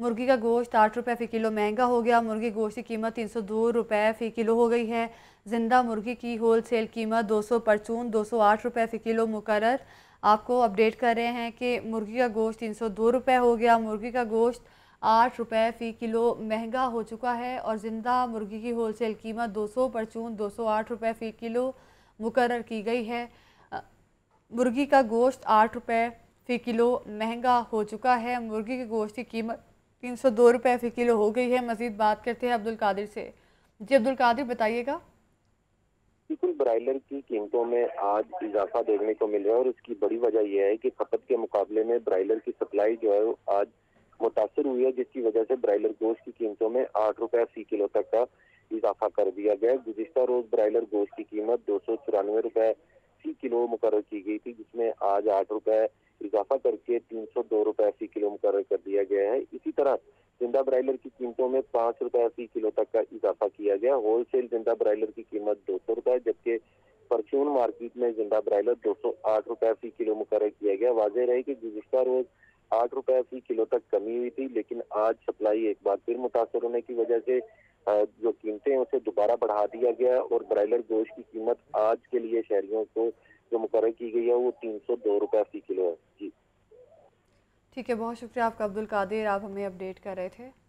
मुर्गी का गोश्त आठ रुपये फ़ी किलो महँगा हो गया। मुर्गी गोश्त की कीमत तीन सौ दो रुपये फ़ी किलो हो गई है। ज़िंदा मुर्गी की होल सेल कीमत दो सौ परचून, दो सौ आठ रुपये फ़ी किलो मुकर आपको अपडेट कर रहे हैं कि मुर्गी का गोश्त तीन सौ दो रुपये हो गया। मुर्गी का गोश्त आठ रुपये फ़ी किलो महँगा हो चुका है और ज़िंदा मुर्गी की होल सेल कीमत दो सौ परचून, दो सौ आठ रुपये फ़ी किलो मुकर की गई है। मुर्गी का गोश्त आठ रुपये फ़ी किलो महँगा हो चुका है। मुर्गी के गोश्त की कीमत तीन सौ दो रुपये फ़ी किलो हो गई है, मज़ीद बात करते हैं अब्दुल कादिर से। जी अब्दुल कादिर, बताइएगा। बिल्कुल ब्रायलर की कीमतों में आज इजाफा देखने को मिल रहा है और इसकी बड़ी वजह यह है कि खपत के मुकाबले में ब्रायलर की सप्लाई जो है वो आज मुतासर हुई है, जिसकी वजह से ब्रायलर गोश्त की कीमतों में आठ रुपया फ़ी किलो तक का इजाफा कर दिया गया गुजशत रोज ब्रायलर गोश्त की कीमत दो सौ चौरानवे रुपए फ़ी किलो मुकर की गई थी, जिसमें आज आठ रुपए इजाफा करके तीन सौ दो रुपए फ़ी किलो मुकर कर दिया गया है। इसी तरह ज़िंदा ब्रायलर की कीमतों में पाँच रुपए फ़ी किलो तक का इजाफा किया गया। होलसेल ज़िंदा ब्रायलर की कीमत दो सौ रुपए, जबकि परचून मार्केट में ज़िंदा ब्रायलर दो सौ आठ रुपए फ़ी किलो मुकर किया गया। वाजह रहे कि गुजशत रोज आठ रुपए फ़ी किलो तक कमी हुई थी, लेकिन आज सप्लाई एक बार फिर मुतासर होने की वजह से जो उसे दोबारा बढ़ा दिया गया और ब्रायलर गोश्त की कीमत आज के लिए शहरियों को जो मुकर की गई है, वो तीन सौ दो रुपये फ़ी किलो है। जी। ठीक है, बहुत शुक्रिया आपका अब्दुल कादिर, आप हमें अपडेट कर रहे थे।